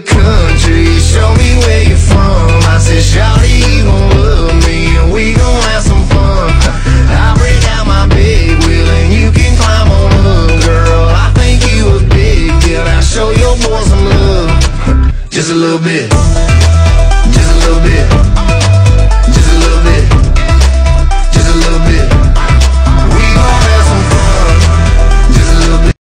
country, show me where you're from. I said, Shawty, you gon' love me, and we gon' have some fun. I'll bring out my big wheel, and you can climb on up, girl. I think you a big deal. I'll show your boy some love, just a little bit.